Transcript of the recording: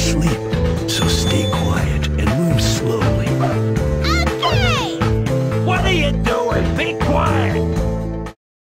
asleep, so stay quiet and move slowly. Okay! What are you doing? Be quiet!